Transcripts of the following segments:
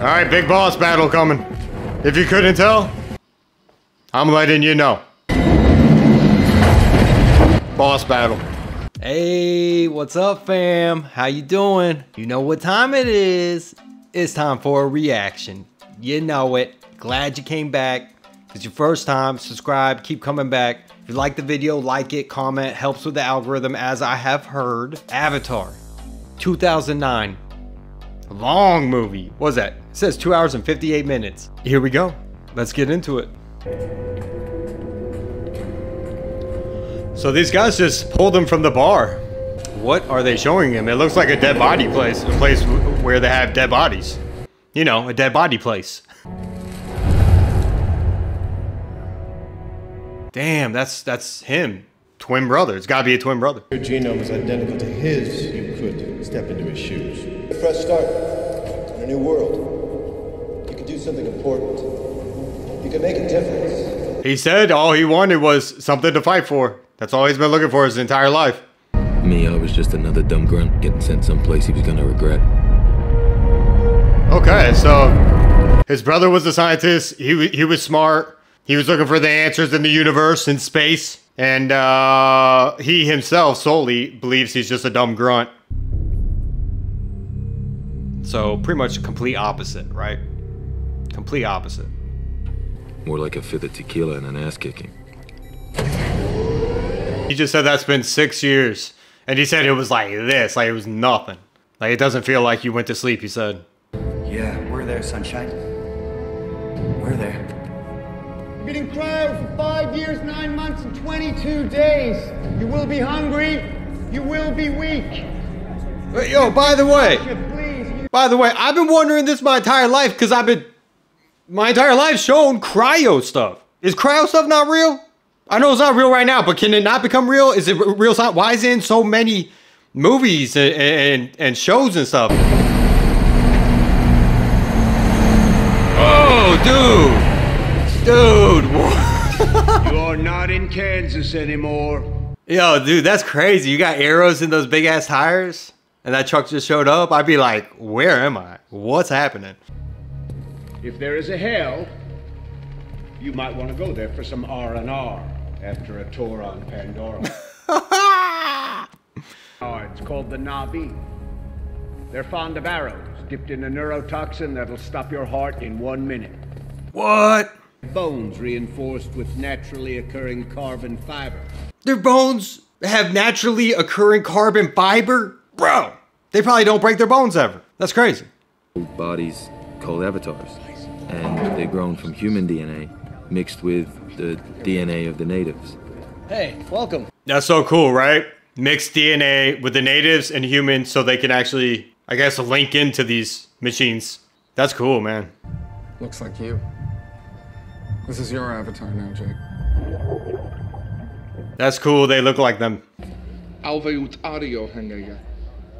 All right, big boss battle coming. If you couldn't tell, I'm letting you know. Boss battle. Hey, what's up, fam? How you doing? You know what time it is. It's time for a reaction. You know it. Glad you came back. It's your first time. Subscribe. Keep coming back. If you like the video, like it, comment. Helps with the algorithm, as I have heard. Avatar, 2009. Long movie. What was that? It says 2 hours and 58 minutes. Here we go. Let's get into it. So these guys just pulled him from the bar. What are they showing him? It looks like a dead body place, a place where they have dead bodies. You know, a dead body place. Damn, that's that's him. Twin brother. It's gotta be a twin brother. Your genome is identical to his. You could step into his shoes. A fresh start in a new world. You could do something important. You could make a difference. He said all he wanted was something to fight for. That's all he's been looking for his entire life. Me, I was just another dumb grunt getting sent someplace he was gonna regret. Okay, so his brother was a scientist. He wa- he was smart. He was looking for the answers in the universe, in space, and uh, he himself solely believes he's just a dumb grunt. So pretty much complete opposite, right? Complete opposite. More like a fifth of tequila and an ass kicking. He just said that's been six years, and he said it was like this, like it was nothing. Like it doesn't feel like you went to sleep. He said. Yeah, we're there, sunshine. We're there. You've been in cryo for five years, nine months, and 22 days. You will be hungry. You will be weak. But yo, by the way, Please, you By the way, I've been wondering this my entire life because I've been my entire life shown cryo stuff. Is cryo stuff not real? I know it's not real right now, but can it not become real? Is it real science? Why is it in so many movies and, and, and shows and stuff? Oh, dude. Dude. what? You're not in Kansas anymore. Yo, dude, that's crazy. You got arrows in those big ass tires? And that truck just showed up? I'd be like, where am I? What's happening? If there is a hell, you might want to go there for some R&R after a tour on Pandora. oh, it's called the Na'vi. They're fond of arrows dipped in a neurotoxin that'll stop your heart in one minute. What? Bones reinforced with naturally occurring carbon fiber. Their bones have naturally occurring carbon fiber? Bro, they probably don't break their bones ever. That's crazy. Bodies called avatars. And they're grown from human DNA mixed with the DNA of the natives. Hey, welcome. That's so cool, right? Mixed DNA with the natives and humans so they can actually, I guess, link into these machines. That's cool, man. Looks like you. This is your avatar now, Jake. That's cool. They look like them. Alveut ario hengaya.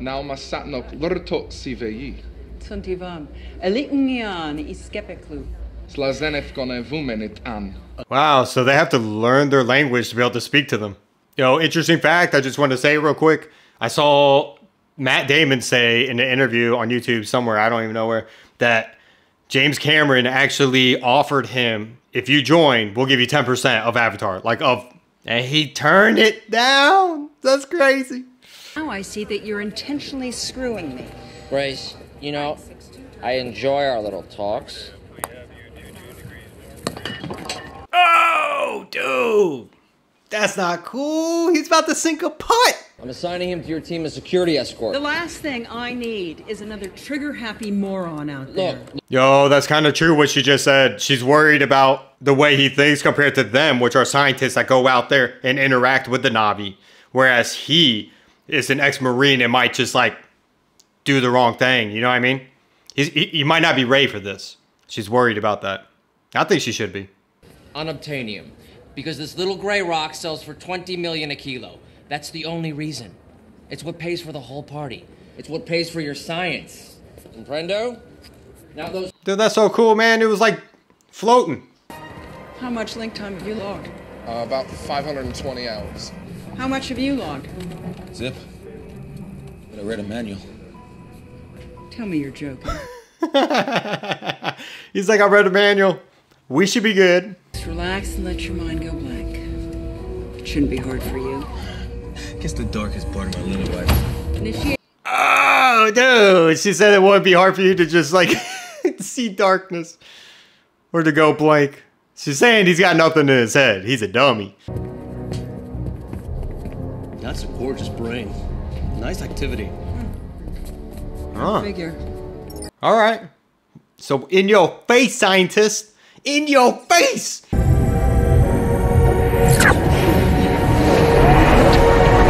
Now masatnok lurto sivei. Tuntivam. Eliknyan iskepeklu. Slazenef gone vumenit an. Wow, so they have to learn their language to be able to speak to them. You know, interesting fact, I just want to say real quick. I saw Matt Damon say in an interview on YouTube somewhere, I don't even know where, that James Cameron actually offered him, if you join, we'll give you 10% of Avatar. Like of and he turned it down. That's crazy. Now I see that you're intentionally screwing me. Grace, you know, I enjoy our little talks. Oh, dude. That's not cool. He's about to sink a putt. I'm assigning him to your team as security escort. The last thing I need is another trigger happy moron out there. Look, Yo, that's kind of true what she just said. She's worried about the way he thinks compared to them, which are scientists that go out there and interact with the Na'vi. Whereas he is an ex Marine and might just like do the wrong thing. You know what I mean? He's, he, he might not be ready for this. She's worried about that. I think she should be. unobtanium. Because this little gray rock sells for 20 million a kilo. That's the only reason. It's what pays for the whole party. It's what pays for your science. Comprendo? Now those Dude, that's so cool, man. It was like floating. How much link time have you logged? Uh, about 520 hours. How much have you logged? Zip. But I read a manual. Tell me you're joking. He's like, I read a manual. We should be good. Just relax and let your mind go blank. It shouldn't be hard for you. Guess the darkest part of my little life. Oh, dude. She said it wouldn't be hard for you to just like see darkness or to go blank. She's saying he's got nothing in his head. He's a dummy. That's a gorgeous brain. Nice activity. Huh. Figure. All right. So in your face, scientist. In your face.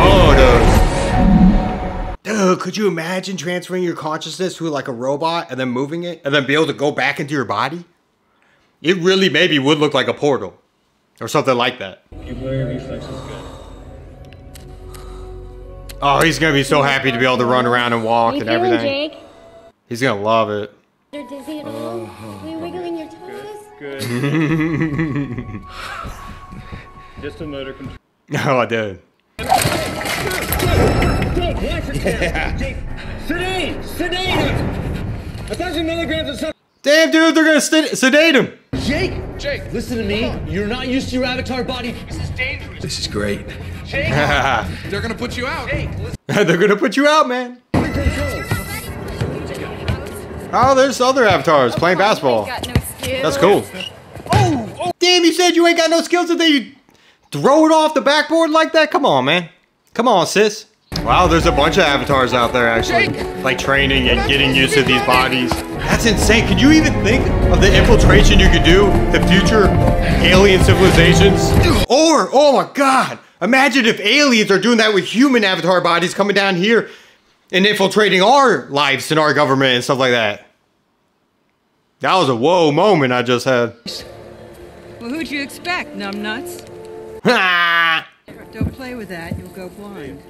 Oh, dude. Dude, could you imagine transferring your consciousness to like a robot and then moving it and then be able to go back into your body? It really maybe would look like a portal or something like that. Oh, he's gonna be so happy to be able to run around and walk and everything. Jake? He's gonna love it. You're dizzy at all? Oh, oh, Are you oh. wiggling your toes? Good. Just a motor control. oh, dude. Jake, watch it yeah. Jake, sedate! Sedate! A thousand milligrams of something. Damn, dude, they're gonna sed- sedate him. Jake! Jake! Listen to me. You're not used to your avatar body. This is dangerous. This is great. Jake! They're gonna put you out. Jake, they're gonna put you out, man. Oh, there's other avatars playing basketball. That's cool. Oh, oh, damn! You said you ain't got no skills, and then you throw it off the backboard like that. Come on, man. Come on, sis. Wow, there's a bunch of avatars out there actually, like training and getting used to these bodies. That's insane. Could you even think of the infiltration you could do to future alien civilizations? Or, oh my god, imagine if aliens are doing that with human avatar bodies coming down here and infiltrating our lives and our government and stuff like that. That was a whoa moment I just had. Well, who'd you expect, numbnuts? Ha! Don't play with that, you'll go blind.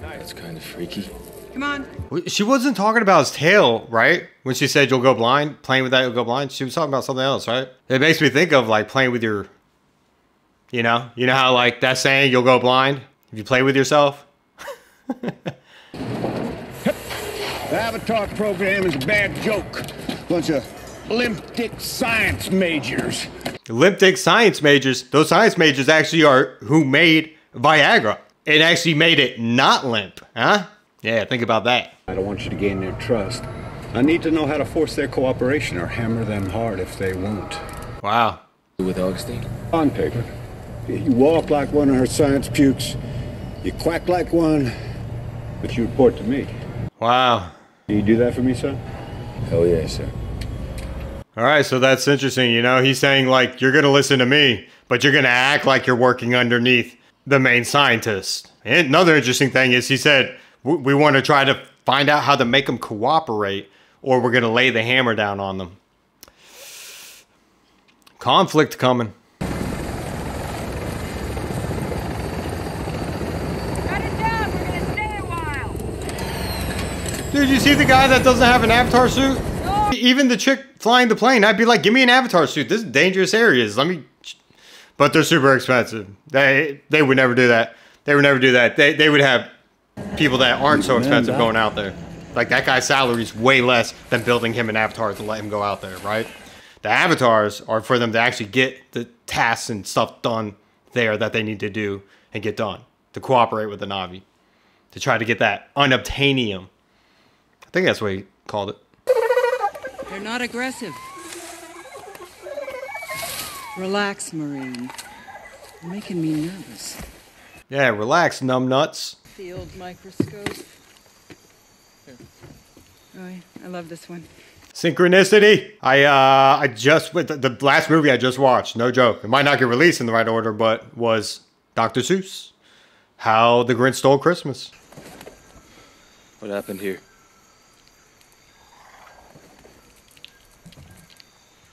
That's kind of freaky. Come on. She wasn't talking about his tail, right? When she said you'll go blind, playing with that you'll go blind. She was talking about something else, right? It makes me think of like playing with your, you know, you know how like that saying you'll go blind if you play with yourself. The Avatar program is a bad joke. Bunch of limp dick science majors. Limp dick science majors. Those science majors actually are who made Viagra. It actually made it not limp, huh? Yeah, think about that. I don't want you to gain their trust. I need to know how to force their cooperation or hammer them hard if they won't. Wow. With Augustine? On paper. You walk like one of her science pukes. You quack like one, but you report to me. Wow. Can you do that for me, son? Hell yeah, sir. All right, so that's interesting. You know, he's saying like you're gonna listen to me, but you're gonna act like you're working underneath the main scientist. And another interesting thing is he said we, we want to try to find out how to make them cooperate, or we're gonna lay the hammer down on them. Conflict coming. Dude, you see the guy that doesn't have an avatar suit? Even the chick flying the plane, I'd be like, give me an avatar suit. This is dangerous areas. Let me. But they're super expensive. They they would never do that. They would never do that. They they would have people that aren't so expensive going out there. Like that guy's salary is way less than building him an avatar to let him go out there, right? The avatars are for them to actually get the tasks and stuff done there that they need to do and get done to cooperate with the Na'vi to try to get that unobtanium. I think that's what he called it. They're not aggressive. Relax, Marine. You're making me nervous. Yeah, relax, numbnuts. Field microscope. Oh, I love this one. Synchronicity. I uh I just with the, the last movie I just watched, no joke. It might not get released in the right order, but was Dr. Seuss. How the Grinch Stole Christmas. What happened here?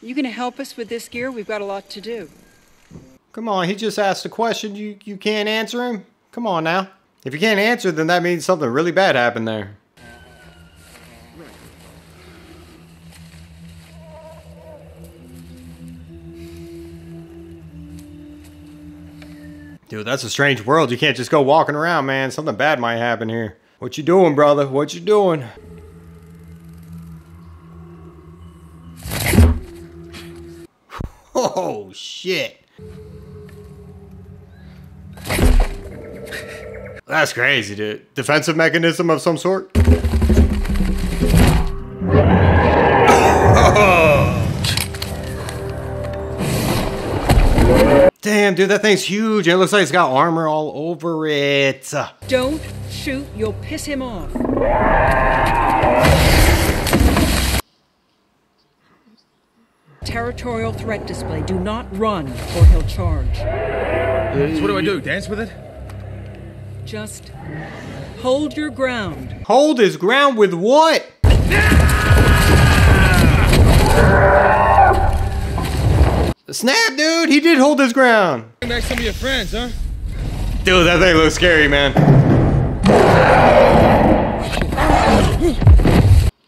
You gonna help us with this gear? We've got a lot to do. Come on, he just asked a question. You you can't answer him? Come on now. If you can't answer, then that means something really bad happened there. Dude, that's a strange world. You can't just go walking around, man. Something bad might happen here. What you doing, brother? What you doing? Oh shit. That's crazy, dude. Defensive mechanism of some sort? Damn, dude, that thing's huge. It looks like it's got armor all over it. Don't shoot, you'll piss him off. Territorial threat display. Do not run, or he'll charge. So what do I do? Dance with it? Just hold your ground. Hold his ground with what? Snap, dude. He did hold his ground. Bring back some of your friends, huh? Dude, that thing looks scary, man.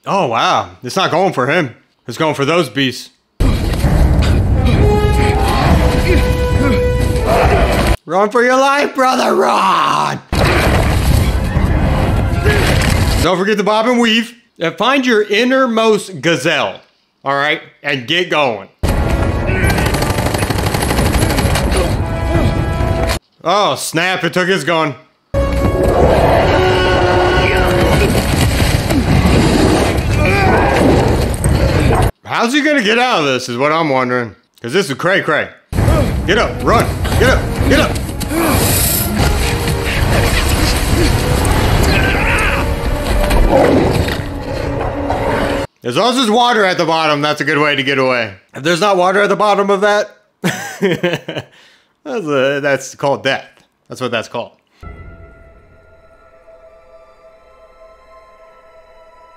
Oh, wow. It's not going for him. It's going for those beasts. Run for your life, brother. Run. Don't forget to bob and weave. And find your innermost gazelle. All right? And get going. Oh, snap. It took his gun. How's he gonna get out of this is what I'm wondering. Cause this is cray cray. Get up, run, get up, get up. As long as there's water at the bottom, that's a good way to get away. If there's not water at the bottom of that, that's, a, that's called death. That's what that's called.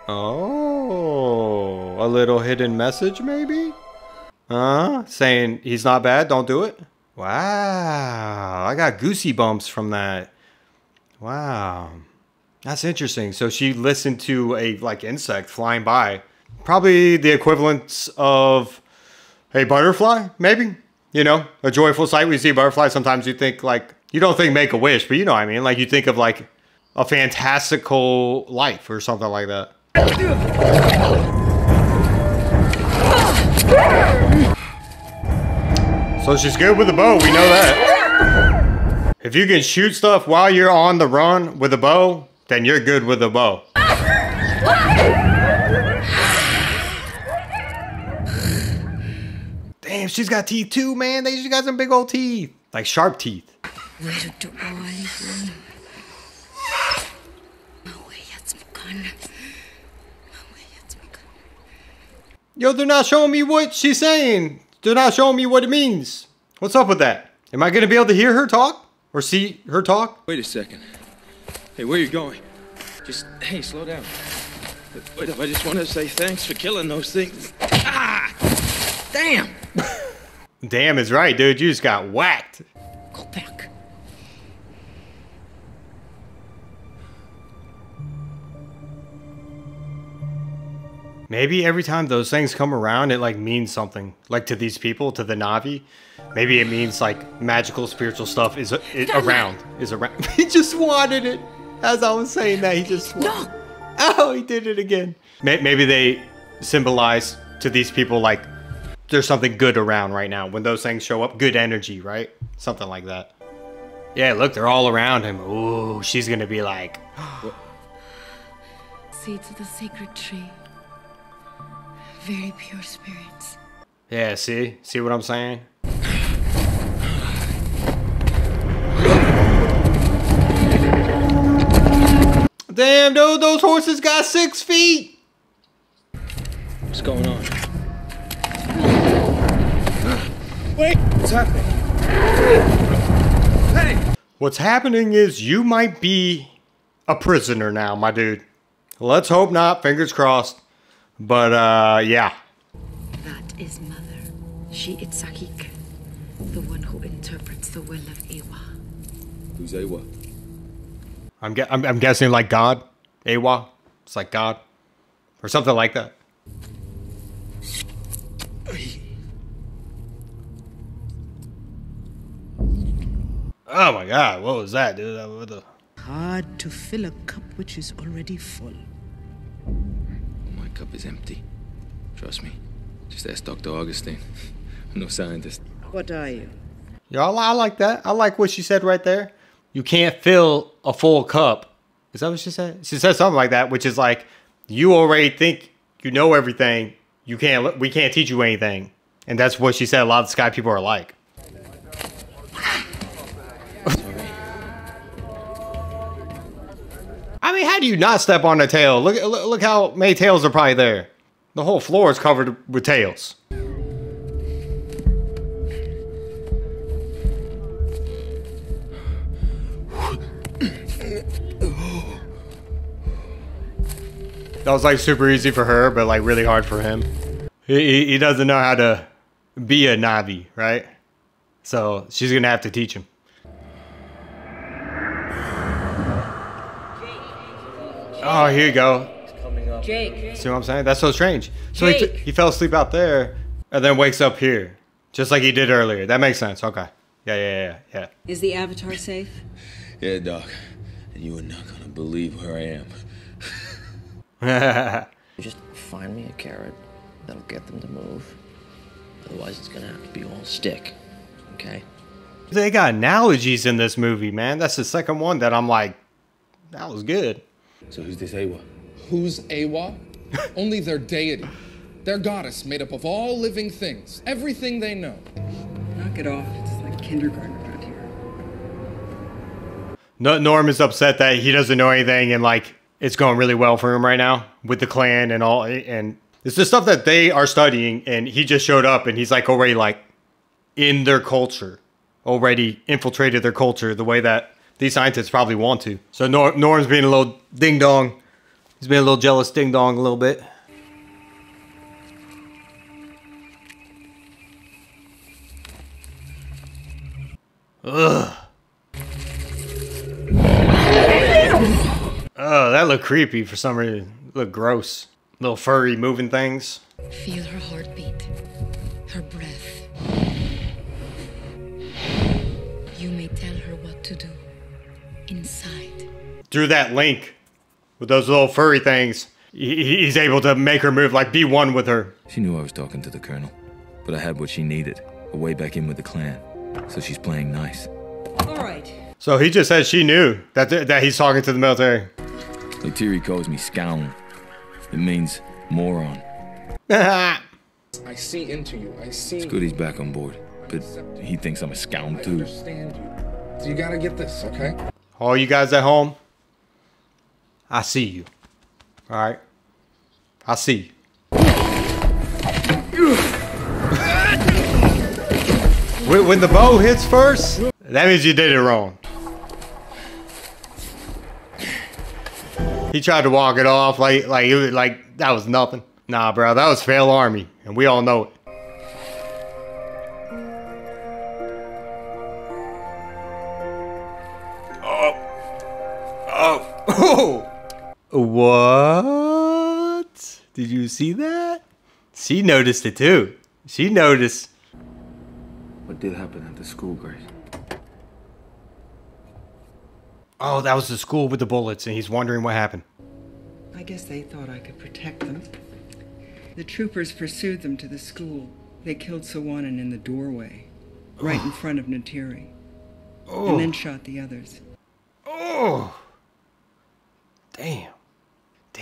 Oh, a little hidden message maybe? Huh? Saying he's not bad, don't do it? Wow, I got goosey bumps from that. Wow. That's interesting. So she listened to a like insect flying by. Probably the equivalent of a butterfly, maybe. You know, a joyful sight. We see a butterfly. Sometimes you think like you don't think make a wish, but you know what I mean. Like you think of like a fantastical life or something like that. So she's good with a bow, we know that. If you can shoot stuff while you're on the run with a bow, then you're good with a bow. Damn, she's got teeth too, man. They, she got some big old teeth. Like sharp teeth. Where do I? Yo, they're not showing me what she's saying. They're not showing me what it means. What's up with that? Am I gonna be able to hear her talk? Or see her talk? Wait a second. Hey, where you going? Just, hey, slow down. Wait up, I just want to say thanks for killing those things. Ah! Damn! Damn is right, dude. You just got whacked. Go back. Maybe every time those things come around, it like means something. Like to these people, to the Na'vi. Maybe it means like magical, spiritual stuff is, uh, is around. Is around. he just wanted it. As I was saying that, he just no. Oh, he did it again. Maybe they symbolize to these people like there's something good around right now. When those things show up, good energy, right? Something like that. Yeah, look, they're all around him. Ooh, she's gonna be like, Seeds of the sacred tree. Very pure spirits. yeah, see? See what I'm saying? Damn, dude, those horses got six feet. What's going on? Wait! What's happening? Hey! What's happening is you might be a prisoner now, my dude. Let's hope not, fingers crossed. But, uh, yeah. That is Mother. She is Tsahik, the one who interprets the will of Eywa. Who's Awa? I'm, gu- I'm, I'm guessing like God. Awa. It's like God. Or something like that. Oh my god, what was that, dude? That- What the... Hard to fill a cup which is already full. My cup is empty. Trust me. Just ask Dr. Augustine. I'm no scientist. What are you? Y'all, I like that. I like what she said right there. You can't fill a full cup. Is that what she said? She said something like that, which is like, you already think you know everything. You can't. We can't teach you anything. And that's what she said. A lot of Sky people are like. I mean, how do you not step on a tail? Look, look, look how many tails are probably there. The whole floor is covered with tails. That was like super easy for her, but like really hard for him. He, he, he doesn't know how to be a Na'vi, right? So she's gonna have to teach him. Oh, here you go. Jake. See what I'm saying? That's so strange. So he, Jake. he fell asleep out there and then wakes up here, just like he did earlier. That makes sense. Okay. Yeah, yeah, yeah, yeah. Is the Avatar safe? Yeah, Doc. And you are not gonna believe where I am. Just find me a carrot that'll get them to move. Otherwise, it's gonna have to be all stick. Okay? they got analogies in this movie, man. That's the second one that I'm like, that was good. So who's this Eywa? Who's Awa? Only their deity. Their goddess made up of all living things. Everything they know. Knock it off. It's like kindergarten around here. No, Norm is upset that he doesn't know anything and like it's going really well for him right now with the clan and all. And it's the stuff that they are studying. And he just showed up and he's like already like in their culture, already infiltrated their culture the way that these scientists probably want to. So Nor- Norm's being a little ding dong. He's being a little jealous ding dong a little bit. Ugh. Oh, that looked creepy for some reason. Look gross. Little furry moving things. Feel her heartbeat, Through that link with those little furry things, he- he- he's able to make her move, like be one with her. She knew I was talking to the colonel, but I had what she needed a way back in with the clan. So she's playing nice. All right. So he just said she knew that that he's talking to the military. Neytiri calls me skxawng. It means moron. I see into you. I see. It's good he's back on board, but he thinks I'm a skxawng I too. understand you. So you gotta get this, okay? All you guys at home, I see you. All right, I see you. when, the bow hits first, that means you did it wrong. He tried to walk it off like like it was like that was nothing. Nah, bro, that was fail army, and we all know it. What? Did you see that? She noticed it too. She noticed. What did happen at the school, Grace? Oh, that was the school with the bullets, and he's wondering what happened. I guess they thought I could protect them. The troopers pursued them to the school. They killed Sylwanin in the doorway, right in oh. front of Neytiri, and then oh. shot the others. Oh. Damn.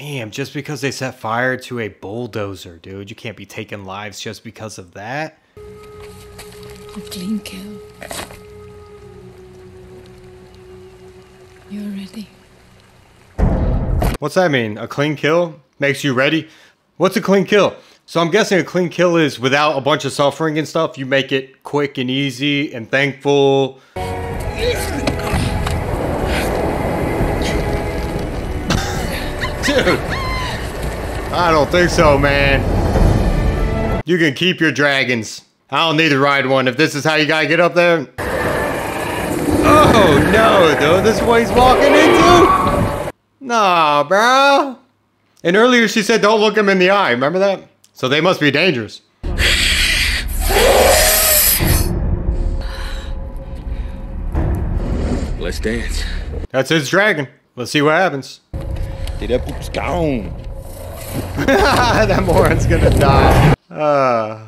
Damn, just because they set fire to a bulldozer, dude. You can't be taking lives just because of that. A clean kill. You're ready. What's that mean? A clean kill makes you ready? What's a clean kill? So I'm guessing a clean kill is without a bunch of suffering and stuff. You make it quick and easy and thankful. Dude, I don't think so, man. You can keep your dragons. I don't need to ride one if this is how you gotta get up there. Oh no, dude, this is what he's walking into? Nah, bro. And earlier she said don't look him in the eye. Remember that? So they must be dangerous. Let's dance. That's his dragon. Let's see what happens. Dude, that poop's gone. that moron's gonna die. Uh.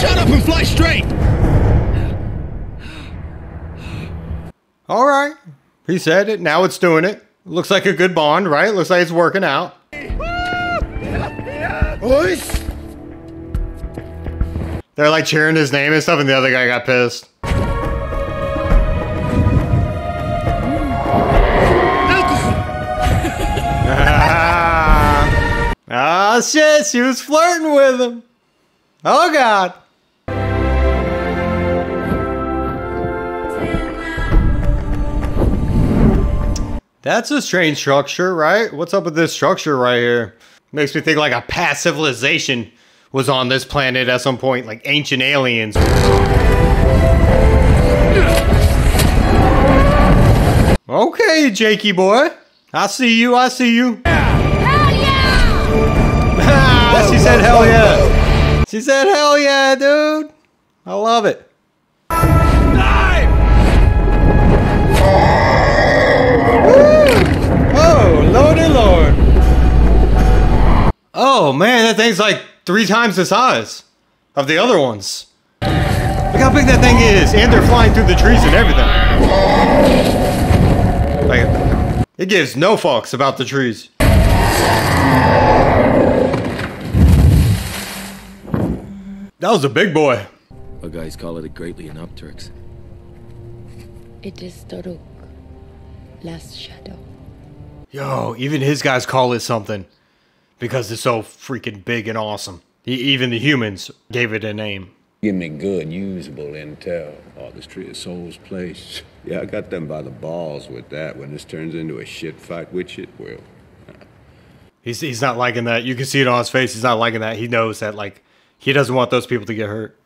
Shut up and fly straight! All right. He said it. Now it's doing it. Looks like a good bond, right? Looks like it's working out. They're like cheering his name and stuff, and the other guy got pissed. Ah, shit, she was flirting with him. Oh, God. That's a strange structure, right? What's up with this structure right here? Makes me think like a past civilization was on this planet at some point, like ancient aliens. Okay, Jakey boy. I see you, I see you. She said hell yeah. She said hell yeah, dude. I love it. Oh, lordy lord. Oh man, that thing's like three times the size of the other ones. Look how big that thing is, and they're flying through the trees and everything. Like, it gives no fucks about the trees. That was a big boy. Our guys call it a great leonopteryx. It is Toruk, last shadow. Yo, even his guys call it something because it's so freaking big and awesome. Even the humans gave it a name. Give me good, usable intel. Oh, this tree of Soul's place. Yeah, I got them by the balls with that. When this turns into a shit fight, which it will. He's he's not liking that. You can see it on his face. He's not liking that. He knows that like he doesn't want those people to get hurt.